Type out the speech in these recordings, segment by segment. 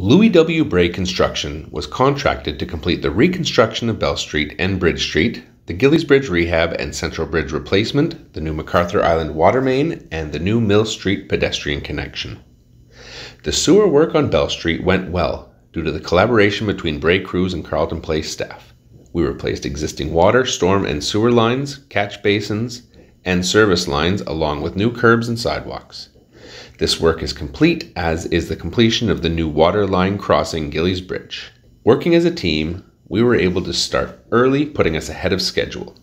Louis W. Bray Construction was contracted to complete the reconstruction of Bell Street and Bridge Street, the Gillies Bridge rehab and Central Bridge replacement, the new MacArthur Island water main, and the new Mill Street pedestrian connection. The sewer work on Bell Street went well due to the collaboration between Bray Crews and Carleton Place staff. We replaced existing water, storm, and sewer lines, catch basins, and service lines, along with new curbs and sidewalks. This work is complete, as is the completion of the new water line crossing Gillies Bridge. Working as a team, we were able to start early, putting us ahead of schedule.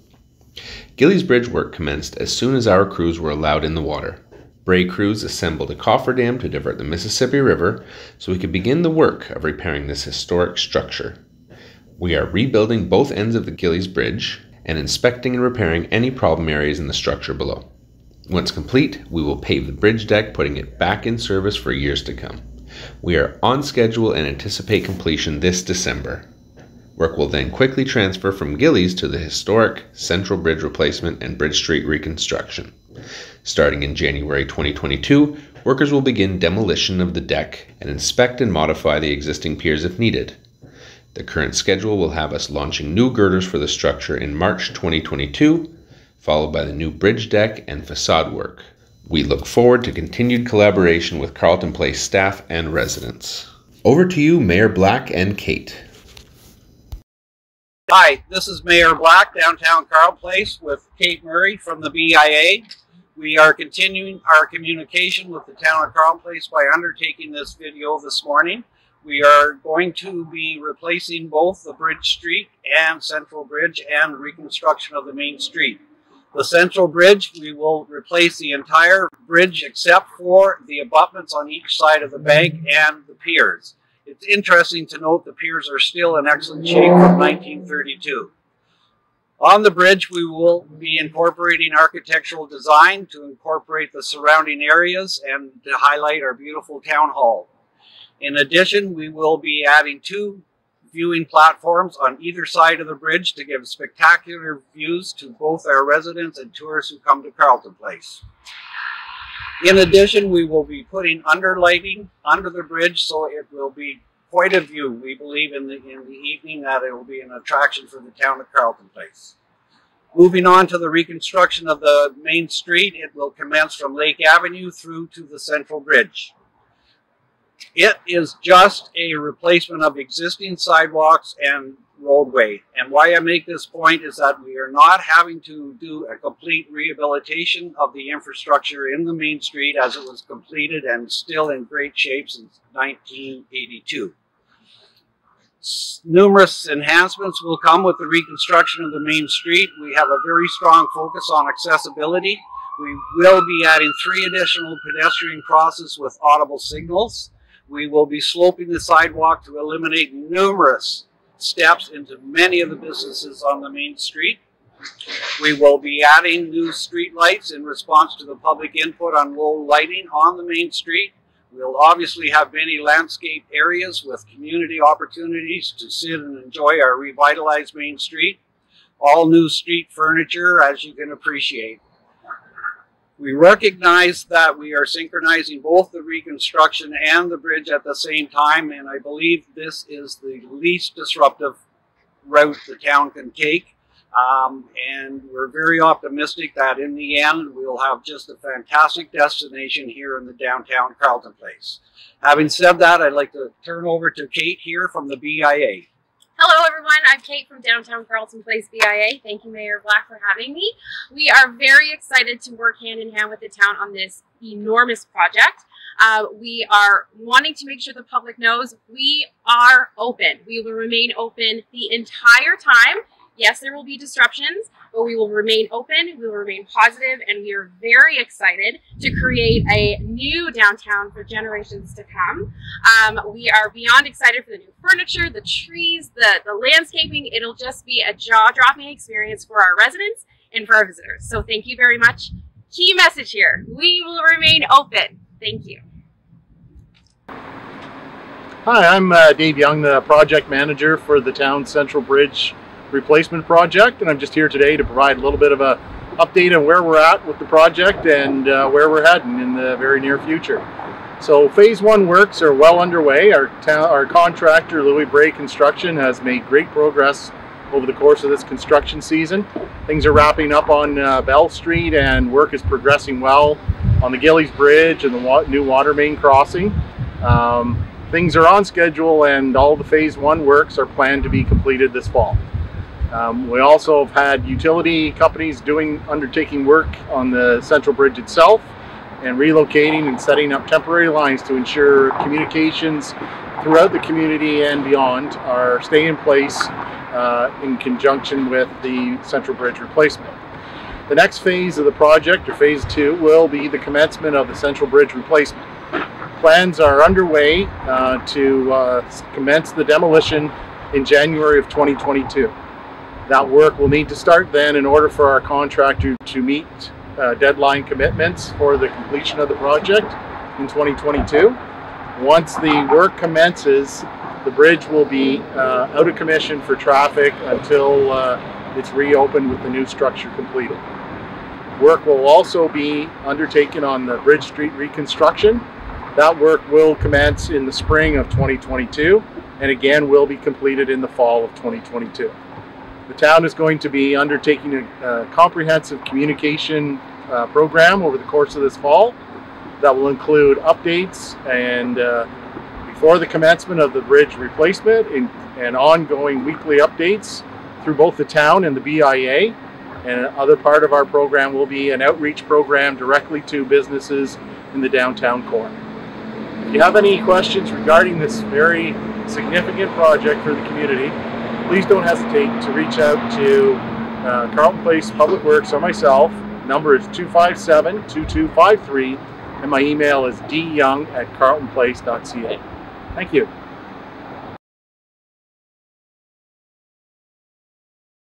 Gillies Bridge work commenced as soon as our crews were allowed in the water. Bray crews assembled a cofferdam to divert the Mississippi River so we could begin the work of repairing this historic structure. We are rebuilding both ends of the Gillies Bridge and inspecting and repairing any problem areas in the structure below. Once complete, we will pave the bridge deck, putting it back in service for years to come. We are on schedule and anticipate completion this December. Work will then quickly transfer from Gillies to the historic Central Bridge replacement and Bridge Street reconstruction. Starting in January 2022, workers will begin demolition of the deck and inspect and modify the existing piers if needed. The current schedule will have us launching new girders for the structure in March 2022 followed by the new bridge deck and facade work. We look forward to continued collaboration with Carleton Place staff and residents. Over to you, Mayor Black and Kate. Hi, this is Mayor Black, downtown Carleton Place with Kate Murray from the BIA. We are continuing our communication with the town of Carleton Place by undertaking this video this morning. We are going to be replacing both the Bridge Street and Central Bridge and reconstruction of the main street. The central bridge, we will replace the entire bridge except for the abutments on each side of the bank and the piers. It's interesting to note the piers are still in excellent shape from 1932. On the bridge, we will be incorporating architectural design to incorporate the surrounding areas and to highlight our beautiful town hall. In addition, we will be adding two viewing platforms on either side of the bridge to give spectacular views to both our residents and tourists who come to Carleton Place. In addition, we will be putting underlighting under the bridge so it will be quite a view. We believe in the, in the evening that it will be an attraction for the town of Carleton Place. Moving on to the reconstruction of the main street, it will commence from Lake Avenue through to the Central Bridge. It is just a replacement of existing sidewalks and roadway. And why I make this point is that we are not having to do a complete rehabilitation of the infrastructure in the main street as it was completed and still in great shape since 1982. Numerous enhancements will come with the reconstruction of the main street. We have a very strong focus on accessibility. We will be adding three additional pedestrian crosses with audible signals. We will be sloping the sidewalk to eliminate numerous steps into many of the businesses on the main street. We will be adding new street lights in response to the public input on low lighting on the main street. We'll obviously have many landscape areas with community opportunities to sit and enjoy our revitalized main street. All new street furniture, as you can appreciate. We recognize that we are synchronizing both the reconstruction and the bridge at the same time, and I believe this is the least disruptive route the town can take. Um, and we're very optimistic that in the end, we'll have just a fantastic destination here in the downtown Carleton Place. Having said that, I'd like to turn over to Kate here from the BIA. Hello everyone, I'm Kate from Downtown Carleton Place BIA. Thank you Mayor Black for having me. We are very excited to work hand in hand with the town on this enormous project. Uh, we are wanting to make sure the public knows we are open. We will remain open the entire time Yes, there will be disruptions, but we will remain open, we will remain positive, and we are very excited to create a new downtown for generations to come. Um, we are beyond excited for the new furniture, the trees, the, the landscaping. It'll just be a jaw-dropping experience for our residents and for our visitors. So thank you very much. Key message here, we will remain open. Thank you. Hi, I'm uh, Dave Young, the project manager for the town Central Bridge replacement project and I'm just here today to provide a little bit of a update on where we're at with the project and uh, where we're heading in the very near future. So phase one works are well underway. Our, our contractor, Louis Bray Construction, has made great progress over the course of this construction season. Things are wrapping up on uh, Bell Street and work is progressing well on the Gillies Bridge and the wa new water main crossing. Um, things are on schedule and all the phase one works are planned to be completed this fall. Um, we also have had utility companies doing undertaking work on the central bridge itself and relocating and setting up temporary lines to ensure communications throughout the community and beyond are staying in place uh, in conjunction with the central bridge replacement. The next phase of the project, or phase two, will be the commencement of the central bridge replacement. Plans are underway uh, to uh, commence the demolition in January of 2022. That work will need to start then in order for our contractor to meet uh, deadline commitments for the completion of the project in 2022. Once the work commences, the bridge will be uh, out of commission for traffic until uh, it's reopened with the new structure completed. Work will also be undertaken on the Bridge Street reconstruction. That work will commence in the spring of 2022 and again will be completed in the fall of 2022. The town is going to be undertaking a, a comprehensive communication uh, program over the course of this fall that will include updates and uh, before the commencement of the bridge replacement and, and ongoing weekly updates through both the town and the BIA. And another part of our program will be an outreach program directly to businesses in the downtown core. If you have any questions regarding this very significant project for the community, please don't hesitate to reach out to uh, Carleton Place Public Works or myself. Number is 257-2253 and my email is dyoung at carletonplace.ca. Thank you.